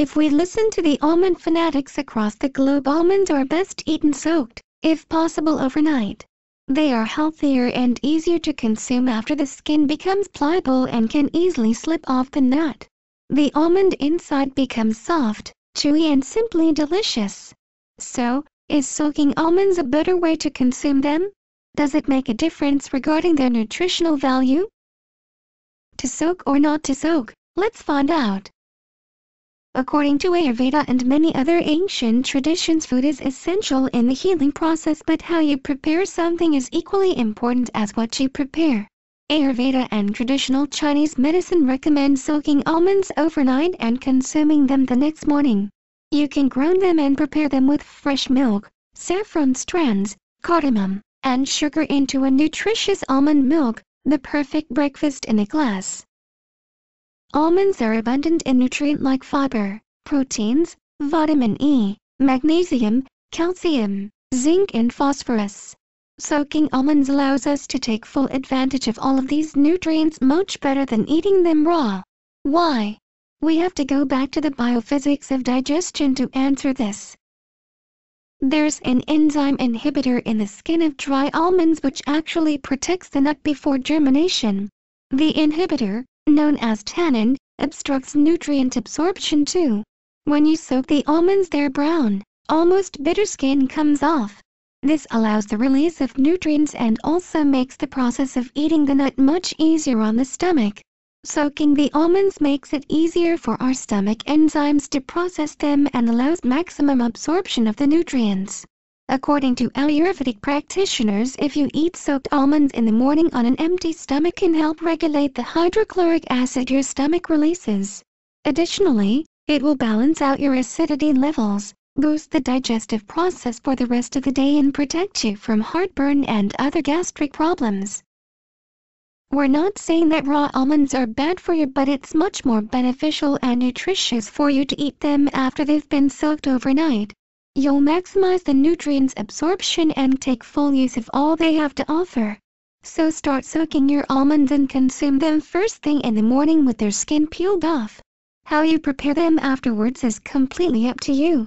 If we listen to the almond fanatics across the globe almonds are best eaten soaked, if possible overnight. They are healthier and easier to consume after the skin becomes pliable and can easily slip off the nut. The almond inside becomes soft, chewy and simply delicious. So, is soaking almonds a better way to consume them? Does it make a difference regarding their nutritional value? To soak or not to soak, let's find out. According to Ayurveda and many other ancient traditions food is essential in the healing process but how you prepare something is equally important as what you prepare. Ayurveda and traditional Chinese medicine recommend soaking almonds overnight and consuming them the next morning. You can grind them and prepare them with fresh milk, saffron strands, cardamom, and sugar into a nutritious almond milk, the perfect breakfast in a glass. Almonds are abundant in nutrient-like fiber, proteins, vitamin E, magnesium, calcium, zinc and phosphorus. Soaking almonds allows us to take full advantage of all of these nutrients much better than eating them raw. Why? We have to go back to the biophysics of digestion to answer this. There's an enzyme inhibitor in the skin of dry almonds which actually protects the nut before germination. The inhibitor, known as tannin, obstructs nutrient absorption too. When you soak the almonds their brown, almost bitter skin comes off. This allows the release of nutrients and also makes the process of eating the nut much easier on the stomach. Soaking the almonds makes it easier for our stomach enzymes to process them and allows maximum absorption of the nutrients. According to Ayurvedic practitioners if you eat soaked almonds in the morning on an empty stomach can help regulate the hydrochloric acid your stomach releases. Additionally, it will balance out your acidity levels, boost the digestive process for the rest of the day and protect you from heartburn and other gastric problems. We're not saying that raw almonds are bad for you but it's much more beneficial and nutritious for you to eat them after they've been soaked overnight. You'll maximize the nutrients absorption and take full use of all they have to offer. So start soaking your almonds and consume them first thing in the morning with their skin peeled off. How you prepare them afterwards is completely up to you.